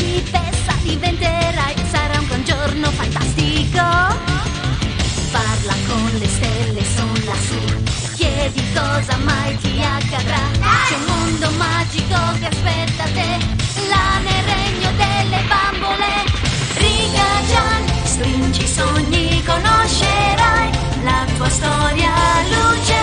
principessa diventerai, sarà un buon giorno fantastico. Parla con le stelle, son lassù, chiedi cosa mai ti accadrà. C'è un mondo magico che aspetta te, là nel regno delle bambole. Riga Gian, stringi i sogni, conoscerai la tua storia, luce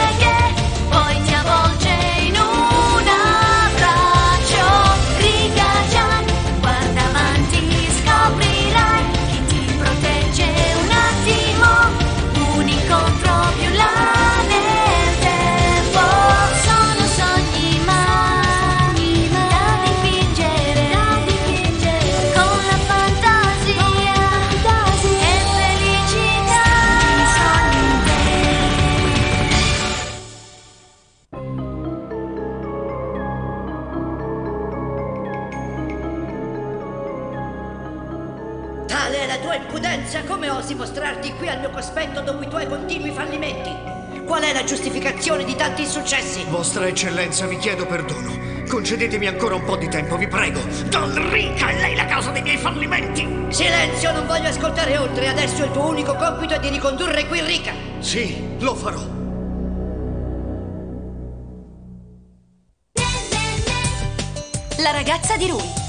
Vostra eccellenza, vi chiedo perdono. Concedetemi ancora un po' di tempo, vi prego. Dalrica è lei la causa dei miei fallimenti. Silenzio, non voglio ascoltare oltre. Adesso il tuo unico compito è di ricondurre qui Rika. Sì, lo farò. La ragazza di Rui.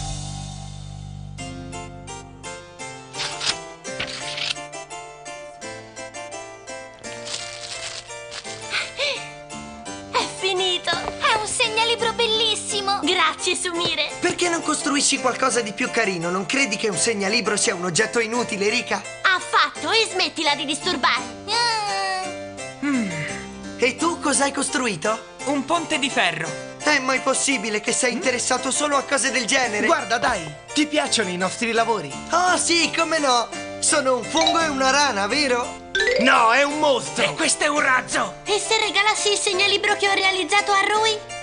Sumire! Perché non costruisci qualcosa di più carino? Non credi che un segnalibro sia un oggetto inutile, Rika? Affatto! E smettila di disturbare! E tu cosa hai costruito? Un ponte di ferro. È mai possibile che sei interessato solo a cose del genere? Guarda, dai, ti piacciono i nostri lavori? Oh sì, come no! Sono un fungo e una rana, vero? No, è un mostro! E questo è un razzo! E se regalassi il segnalibro che ho realizzato a Rui?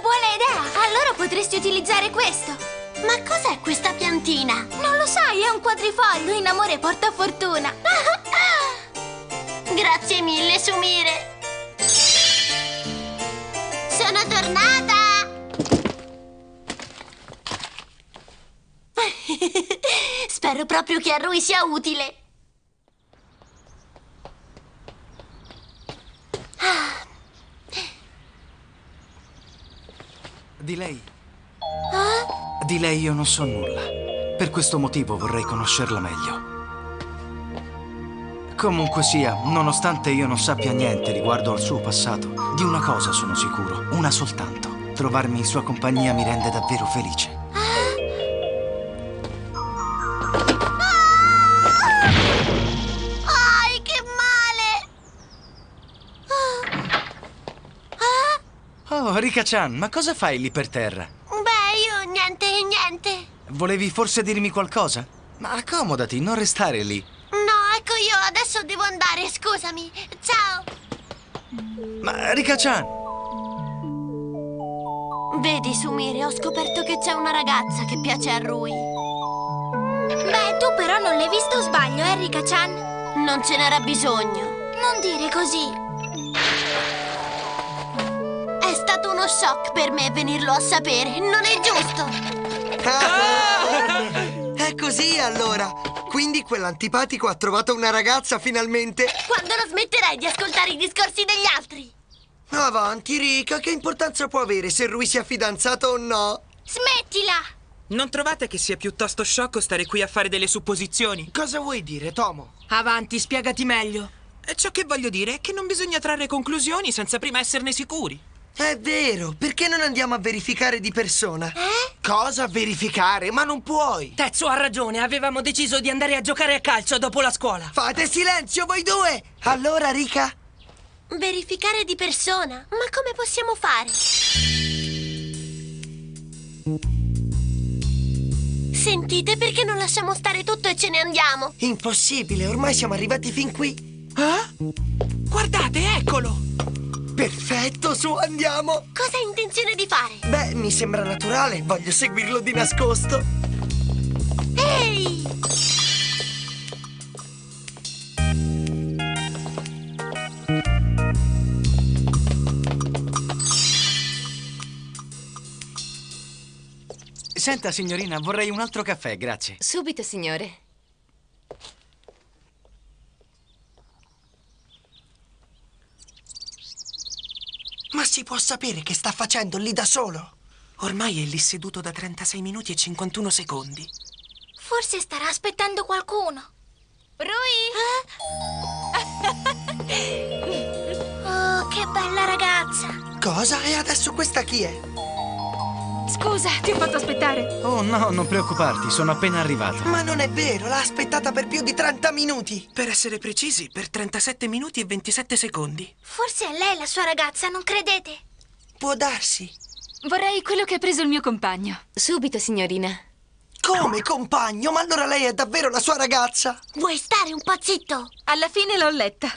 Buona idea! Allora potresti utilizzare questo! Ma cos'è questa piantina? Non lo sai, è un quadrifoglio in amore porta fortuna! Grazie mille, Sumire! Sono tornata! Spero proprio che a Rui sia utile! Di lei. Di lei io non so nulla. Per questo motivo vorrei conoscerla meglio. Comunque sia, nonostante io non sappia niente riguardo al suo passato, di una cosa sono sicuro, una soltanto. Trovarmi in sua compagnia mi rende davvero felice. Rika-chan, ma cosa fai lì per terra? Beh, io niente, niente. Volevi forse dirmi qualcosa? Ma accomodati, non restare lì. No, ecco io adesso devo andare, scusami. Ciao. Ma Rika-chan, Vedi, Sumire, ho scoperto che c'è una ragazza che piace a Rui. Beh, tu però non l'hai visto sbaglio, Erika-chan? Non ce n'era bisogno. Non dire così. Stato uno shock per me venirlo a sapere, non è giusto? È così allora. Quindi quell'antipatico ha trovato una ragazza finalmente. Quando lo smetterai di ascoltare i discorsi degli altri? Avanti, Rika, che importanza può avere se lui sia fidanzato o no? Smettila! Non trovate che sia piuttosto sciocco stare qui a fare delle supposizioni? Cosa vuoi dire, Tomo? Avanti, spiegati meglio. E ciò che voglio dire è che non bisogna trarre conclusioni senza prima esserne sicuri. È vero, perché non andiamo a verificare di persona? Cosa verificare? Ma non puoi! Tetsu ha ragione, avevamo deciso di andare a giocare a calcio dopo la scuola. Fate silenzio voi due! Allora, Rika, Verificare di persona? Ma come possiamo fare? Sentite perché non lasciamo stare tutto e ce ne andiamo? impossibile, ormai siamo arrivati fin qui. Eh? Guardate, eccolo! Perfetto, su, andiamo! Cosa hai intenzione di fare? Beh, mi sembra naturale, voglio seguirlo di nascosto. Ehi! Senta, signorina, vorrei un altro caffè, grazie. Subito, signore. Si può sapere che sta facendo lì da solo? Ormai è lì seduto da 36 minuti e 51 secondi. Forse starà aspettando qualcuno. Rui? oh, che bella ragazza. Cosa? E adesso questa chi è? Scusa, ti ho fatto aspettare. Oh no, non preoccuparti, sono appena arrivato. Ma non è vero, l'ha aspettata per più di 30 minuti. Per essere precisi, per 37 minuti e 27 secondi. Forse è lei la sua ragazza, non credete? Può darsi. Vorrei quello che ha preso il mio compagno. Subito, signorina. Come compagno? Ma allora lei è davvero la sua ragazza? Vuoi stare un po' zitto? Alla fine l'ho letta.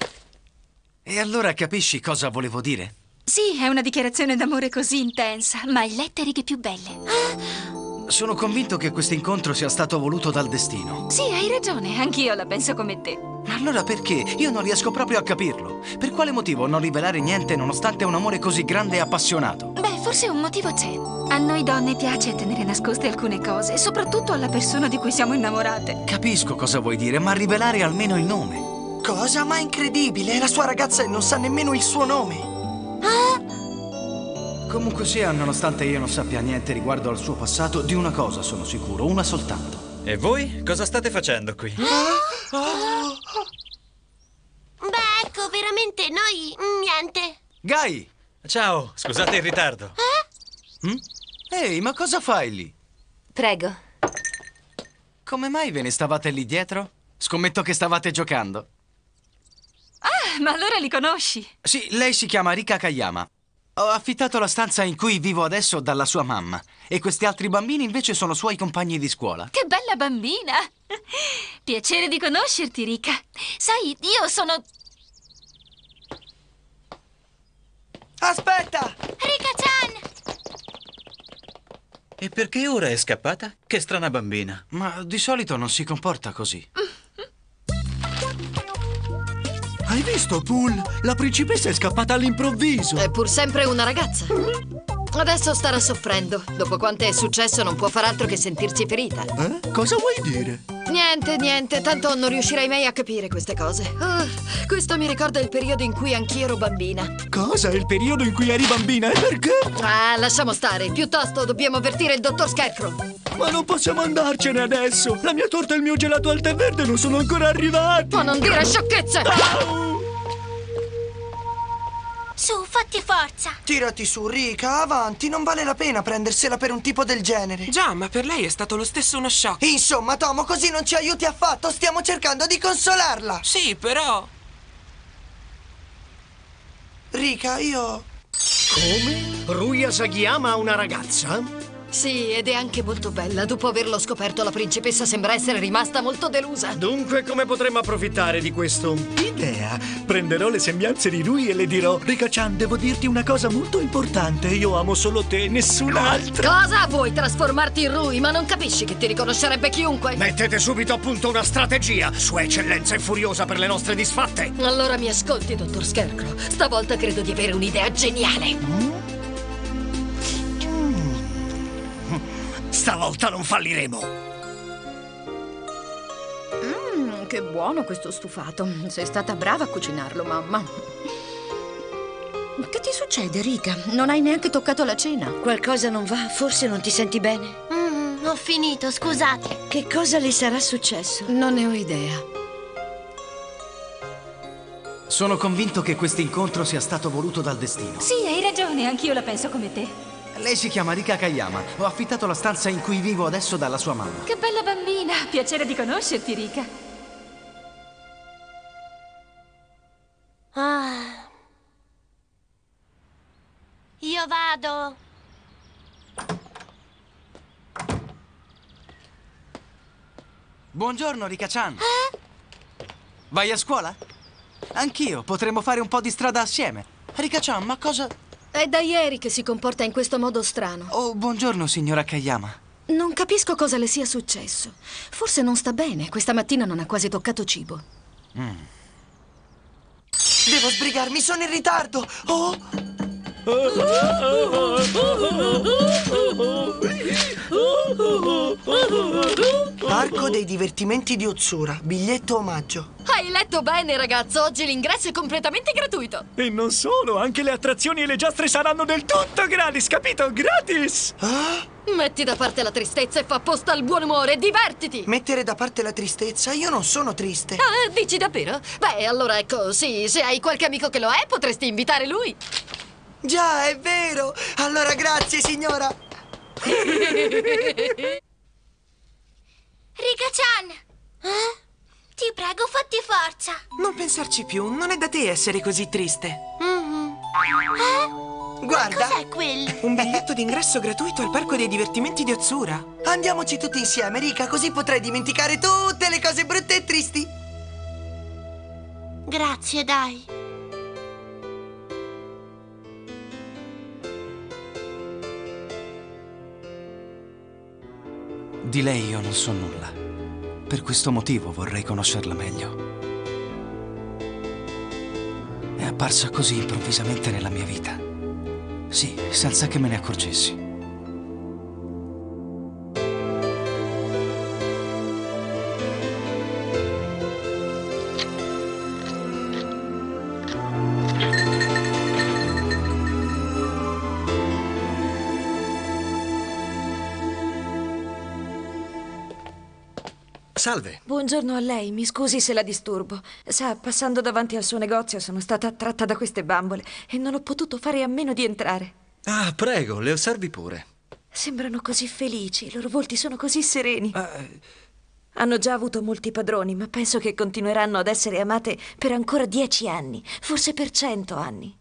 E allora capisci cosa volevo dire? Sì, è una dichiarazione d'amore così intensa, ma hai lette righe più belle. Sono convinto che questo incontro sia stato voluto dal destino. Sì, hai ragione, anch'io la penso come te. Ma allora perché? Io non riesco proprio a capirlo. Per quale motivo non rivelare niente nonostante un amore così grande e appassionato? Beh, forse un motivo c'è. A noi donne piace tenere nascoste alcune cose, soprattutto alla persona di cui siamo innamorate. Capisco cosa vuoi dire, ma rivelare almeno il nome. Cosa? Ma è incredibile, è la sua ragazza e non sa nemmeno il suo nome. Comunque sia, nonostante io non sappia niente riguardo al suo passato, di una cosa sono sicuro, una soltanto. E voi cosa state facendo qui? Beh, ecco, veramente noi niente. Gai! Ciao, scusate il ritardo. Ehi, ma cosa fai lì? Prego. Come mai ve ne stavate lì dietro? Scommetto che stavate giocando. Ah, ma allora li conosci? Sì, lei si chiama Rika Kayama. Ho affittato la stanza in cui vivo adesso dalla sua mamma. E questi altri bambini invece sono suoi compagni di scuola. Che bella bambina! Piacere di conoscerti, Rika. Sai, io sono... Aspetta! Rika-chan! E perché ora è scappata? Che strana bambina. Ma di solito non si comporta così. Hai visto, Pool? La principessa è scappata all'improvviso. È pur sempre una ragazza. Adesso starà soffrendo. Dopo quanto è successo non può far altro che sentirsi ferita. Eh? Cosa vuoi dire? Niente, niente, tanto non riuscirei mai a capire queste cose. Ah, questo mi ricorda il periodo in cui anch'io ero bambina. Cosa? Il periodo in cui eri bambina e perché? Ah, lasciamo stare. Piuttosto dobbiamo avvertire il dottor Scarecrow. Ma non possiamo andarcene adesso. La mia torta e il mio gelato al tè verde non sono ancora arrivati. Ma non dire sciocchezze! Su, fatti forza. Tirati su, Rika, avanti, non vale la pena prendersela per un tipo del genere. Già, ma per lei è stato lo stesso uno shock. Insomma, Tomo, così non ci aiuti affatto, stiamo cercando di consolarla. Sì, però... Rika, io... Come? Ruya Sagiyama ha una ragazza? Sì, ed è anche molto bella. Dopo averlo scoperto, la principessa sembra essere rimasta molto delusa. Dunque, come potremmo approfittare di questo? Idea! Prenderò le sembianze di lui e le dirò Rika-chan, devo dirti una cosa molto importante. Io amo solo te, nessun altro. Cosa? Vuoi trasformarti in Rui, ma non capisci che ti riconoscerebbe chiunque? Mettete subito a punto una strategia. Sua eccellenza è furiosa per le nostre disfatte. Allora mi ascolti, dottor Scarecrow. Stavolta credo di avere un'idea geniale. Stavolta non falliremo. Mmm, che buono questo stufato. Sei stata brava a cucinarlo, mamma. Ma che ti succede, Rika? Non hai neanche toccato la cena. Qualcosa non va? Forse non ti senti bene? Mm, ho finito, scusate. Che cosa le sarà successo? Non ne ho idea. Sono convinto che questo incontro sia stato voluto dal destino. Sì, hai ragione, anch'io la penso come te. Lei si chiama Rika Kayama. Ho affittato la stanza in cui vivo adesso dalla sua mamma. Che bella bambina! Piacere di conoscerti, Rika. Ah. Io vado. Buongiorno, Rika-chan. Vai a scuola? Anch'io. Potremmo fare un po' di strada assieme. Rika-chan, ma cosa... È da ieri che si comporta in questo modo strano. Oh, buongiorno, signora Kayama. Non capisco cosa le sia successo. Forse non sta bene. Questa mattina non ha quasi toccato cibo. Devo sbrigarmi, sono in ritardo. Oh! Parco dei divertimenti di Ozzura, biglietto omaggio. Hai letto bene, ragazzo. Oggi l'ingresso è completamente gratuito. E non solo, anche le attrazioni e le giostre saranno del tutto gratis, capito? Gratis! Metti da parte la tristezza e fa posto al buon umore. Divertiti. Mettere da parte la tristezza? Io non sono triste. Ah, dici davvero? Beh, allora ecco, sì, se hai qualche amico che lo è, potresti invitare lui. Già, è vero. Allora grazie, signora. Rika-chan! Eh? Ti prego, fatti forza! Non pensarci più, non è da te essere così triste. Mhm. Eh? Guarda. Cos'è quello? Un biglietto d'ingresso gratuito al parco dei divertimenti di Ozzura. Andiamoci tutti insieme, Rika, così potrai dimenticare tutte le cose brutte e tristi. Grazie, dai. Di lei io non so nulla. Per questo motivo vorrei conoscerla meglio. È apparsa così improvvisamente nella mia vita. Sì, senza che me ne accorgessi. Salve. Buongiorno a lei, mi scusi se la disturbo. Sa, passando davanti al suo negozio sono stata attratta da queste bambole e non ho potuto fare a meno di entrare. Ah, prego, le osservi pure. Sembrano così felici, i loro volti sono così sereni. Hanno già avuto molti padroni, ma penso che continueranno ad essere amate per ancora dieci anni, forse per cento anni.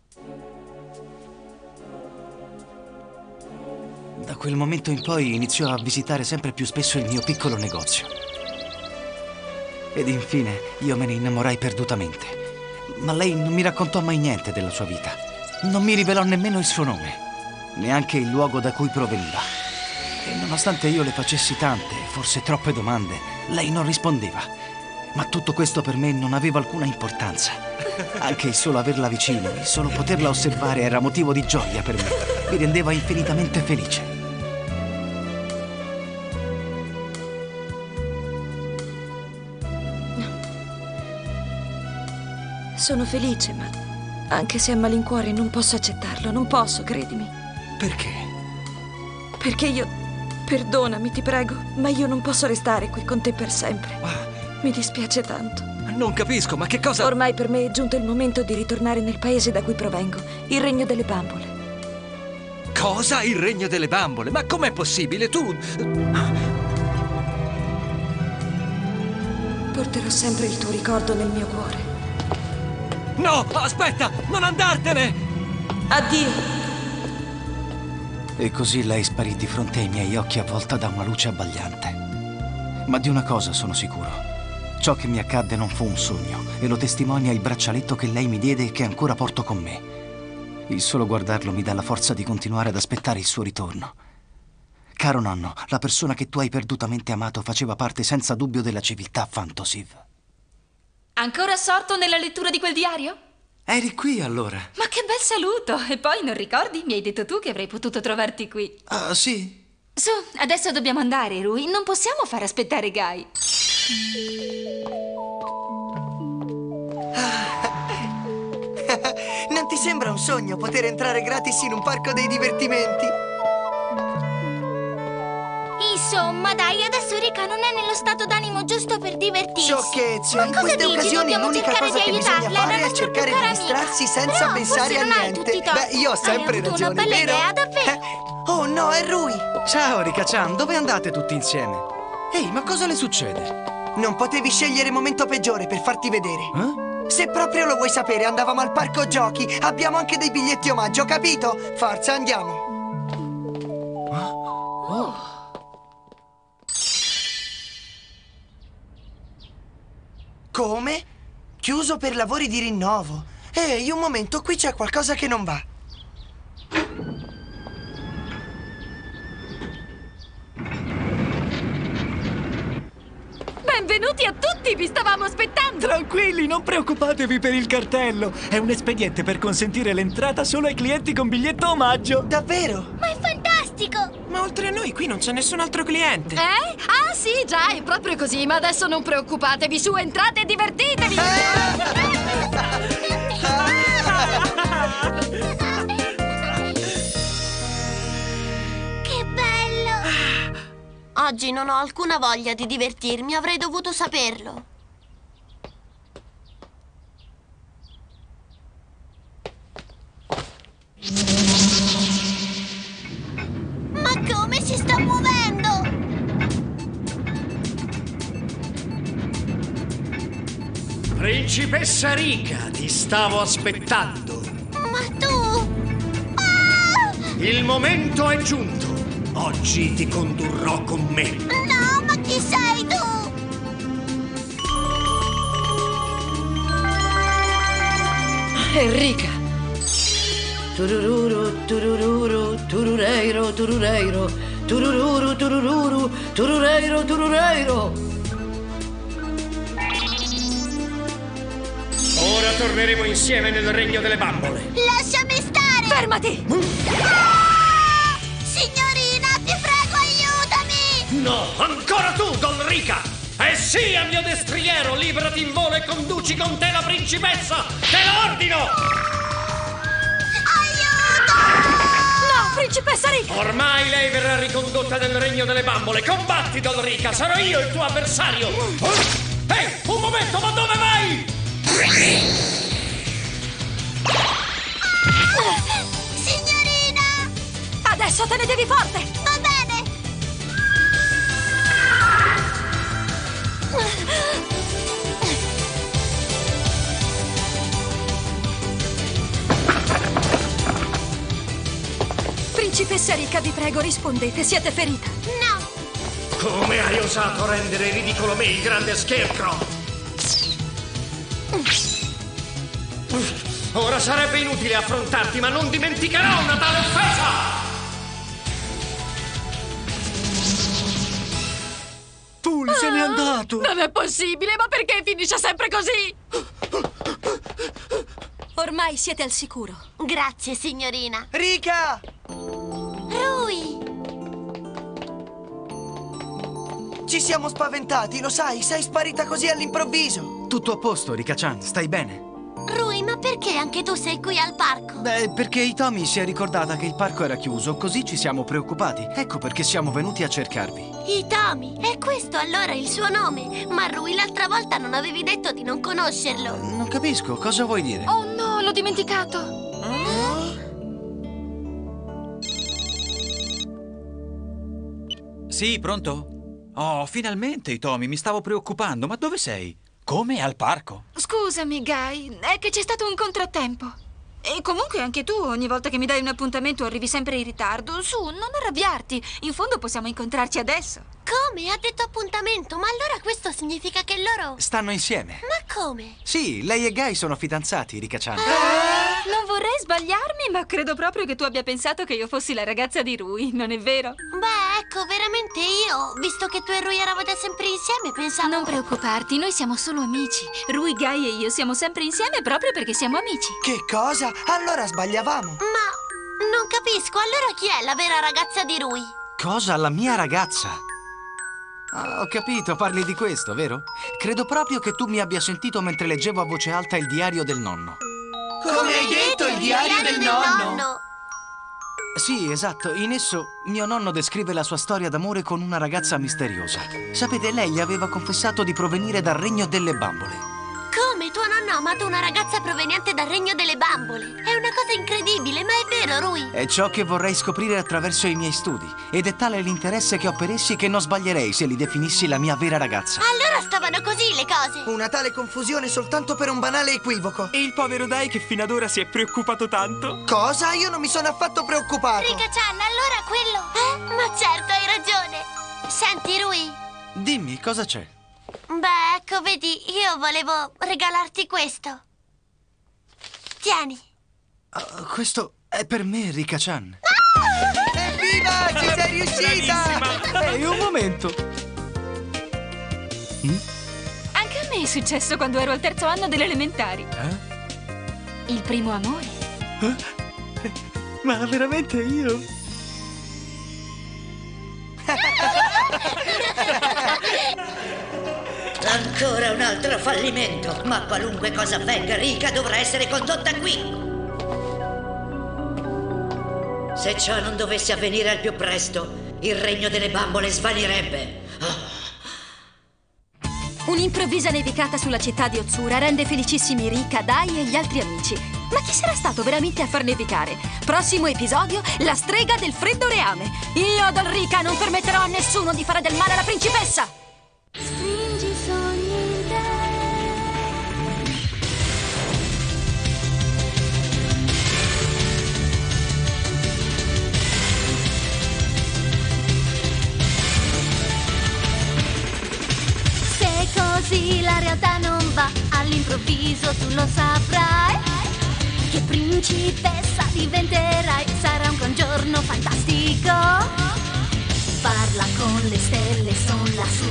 Da quel momento in poi iniziò a visitare sempre più spesso il mio piccolo negozio. Ed infine io me ne innamorai perdutamente. Ma lei non mi raccontò mai niente della sua vita. Non mi rivelò nemmeno il suo nome, neanche il luogo da cui proveniva. E nonostante io le facessi tante, forse troppe domande, lei non rispondeva. Ma tutto questo per me non aveva alcuna importanza. Anche il solo averla vicino, il solo poterla osservare era motivo di gioia per me. Mi rendeva infinitamente felice. Sono felice, ma anche se a malincuore non posso accettarlo, non posso, credimi. Perché? Perché io... Perdonami, ti prego, ma io non posso restare qui con te per sempre. Mi dispiace tanto. Non capisco, ma che cosa... Ormai per me è giunto il momento di ritornare nel paese da cui provengo, il regno delle bambole. Cosa? Il regno delle bambole? Ma com'è possibile? Tu... Porterò sempre il tuo ricordo nel mio cuore. No, aspetta! Non andartene! Addio! E così lei sparì di fronte ai miei occhi avvolta da una luce abbagliante. Ma di una cosa sono sicuro. Ciò che mi accadde non fu un sogno e lo testimonia il braccialetto che lei mi diede e che ancora porto con me. Il solo guardarlo mi dà la forza di continuare ad aspettare il suo ritorno. Caro nonno, la persona che tu hai perdutamente amato faceva parte senza dubbio della civiltà Fantosiv. Ancora assorto nella lettura di quel diario? Eri qui allora? Ma che bel saluto! E poi non ricordi? Mi hai detto tu che avrei potuto trovarti qui. Ah, sì? Su, adesso dobbiamo andare, Rui. Non possiamo far aspettare Guy. Non ti sembra un sogno poter entrare gratis in un parco dei divertimenti? Insomma, dai, adesso Rika non è nello stato d'animo giusto per divertirsi. Sciocchezze, Ma in cosa queste dici? occasioni Dobbiamo l'unica cercare cosa di che bisogna fare è cercare di distrarsi senza Però pensare forse a non hai niente. Beh, io ho sempre hai ragione, una bella vero? idea, davvero. Oh no, è Rui! Ciao, Rika-chan, dove andate tutti insieme? Ehi, ma cosa le succede? Non potevi scegliere momento peggiore per farti vedere. Eh? Se proprio lo vuoi sapere, andavamo al parco giochi. Abbiamo anche dei biglietti omaggio, capito? Forza, andiamo. Come? Chiuso per lavori di rinnovo. Ehi, un momento, qui c'è qualcosa che non va. Benvenuti a tutti, vi stavamo aspettando! Tranquilli, non preoccupatevi per il cartello. È un espediente per consentire l'entrata solo ai clienti con biglietto omaggio. Davvero? Ma è fantastico! Ma oltre a noi qui non c'è nessun altro cliente. Eh? Ah sì, già, è proprio così, ma adesso non preoccupatevi, su, entrate e divertitevi! Che bello! Oggi non ho alcuna voglia di divertirmi, avrei dovuto saperlo. Principessa Rica, ti stavo aspettando. Ma tu... Il momento è giunto. Oggi ti condurrò con me. No, ma chi sei tu? Enrica! Turururu, turururu, turureiro, turureiro, turururu, turururu, turureiro, turureiro. Ora torneremo insieme nel regno delle bambole. Lasciami stare! Fermati! Ah! Signorina, ti prego, aiutami! No, ancora tu, Golrica! E sì, a mio destriero, librati in volo e conduci con te la principessa! Te lo ordino! No, principessa Rica! Ormai lei verrà ricondotta nel regno delle bambole. Combatti, Golrica, sarò io il tuo avversario! Ehi, un momento, ma dove vai? Signorina! Adesso te ne devi forte! Va bene! Principessa Rica, vi prego, rispondete, siete ferita. No! Come hai osato rendere ridicolo me, il grande Scarecrow? Ora sarebbe inutile affrontarti, ma non dimenticherò una tale offesa! Pool se n'è andato! Non è possibile, ma perché finisce sempre così? Ormai siete al sicuro. Grazie, signorina. Rica! Rui! Ci siamo spaventati, lo sai, sei sparita così all'improvviso. Tutto a posto, Rika-chan, stai bene? Rui, ma perché anche tu sei qui al parco? Beh, perché Itomi si è ricordata che il parco era chiuso, così ci siamo preoccupati. Ecco perché siamo venuti a cercarvi. Itami, è questo allora il suo nome? Ma Rui, l'altra volta non avevi detto di non conoscerlo. Non capisco, cosa vuoi dire? Oh no, l'ho dimenticato. Sì, pronto? Oh, finalmente, Tommy, mi stavo preoccupando. Ma dove sei? Come? Al parco? Scusami, Guy, è che c'è stato un contrattempo. E comunque anche tu, ogni volta che mi dai un appuntamento, arrivi sempre in ritardo. Su, non arrabbiarti. In fondo possiamo incontrarci adesso. Come? Ha detto appuntamento, ma allora questo significa che loro... Stanno insieme. Ma come? Sì, lei e Guy sono fidanzati, Rika-chan. Non vorrei sbagliarmi, ma credo proprio che tu abbia pensato che io fossi la ragazza di Rui, non è vero? Beh, ecco, veramente io, visto che tu e Rui eravate sempre insieme, pensavo... Non preoccuparti, noi siamo solo amici. Rui, Guy e io siamo sempre insieme proprio perché siamo amici. Che cosa? Allora sbagliavamo. Ma non capisco, allora chi è la vera ragazza di Rui? Cosa? La mia ragazza? Ah, ho capito, parli di questo, vero? Credo proprio che tu mi abbia sentito mentre leggevo a voce alta il diario del nonno. Come hai detto, il diario del nonno? Sì, esatto. In esso mio nonno descrive la sua storia d'amore con una ragazza misteriosa. Sapete, lei gli aveva confessato di provenire dal regno delle bambole. Tuo nonno ha amato una ragazza proveniente dal regno delle bambole. È una cosa incredibile, ma è vero, Rui. È ciò che vorrei scoprire attraverso i miei studi. Ed è tale l'interesse che ho per essi che non sbaglierei se li definissi la mia vera ragazza. Allora stavano così le cose. Una tale confusione soltanto per un banale equivoco. E il povero Dai che fino ad ora si è preoccupato tanto? Cosa? Io non mi sono affatto preoccupato. Rika-chan, allora quello... Eh? Ma certo, hai ragione. Senti, Rui. Dimmi, cosa c'è? Beh, ecco, vedi, io volevo regalarti questo. Tieni. Ah, questo è per me, Rika-chan. Evviva! Ci sei riuscita! Ehi, un momento. Anche a me è successo quando ero al terzo anno delle elementari. Eh? Il primo amore. Ma veramente io? Ancora un altro fallimento. Ma qualunque cosa avvenga, Rika dovrà essere condotta qui. Se ciò non dovesse avvenire al più presto, il regno delle bambole svanirebbe. Un'improvvisa nevicata sulla città di Otsura rende felicissimi Rika, Dai e gli altri amici. Ma chi sarà stato veramente a far nevicare? Prossimo episodio, la strega del freddo reame. Io ad Rika non permetterò a nessuno di fare del male alla principessa! All'improvviso tu lo saprai. Che principessa diventerai, sarà un gran giorno fantastico. Parla con le stelle, son lassù.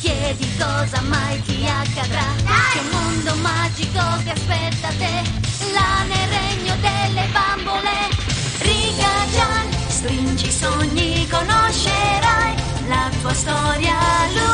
Chiedi cosa mai ti accadrà. C'è un mondo magico che aspetta te. Là nel regno delle bambole. Riga Gian, stringi i sogni, conoscerai la tua storia luce.